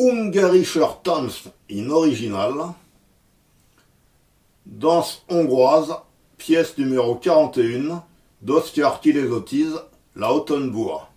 Ungarischer Tanz in original, danse hongroise, pièce numéro 41 d'Oscar Tilesotis, La Autonbourg.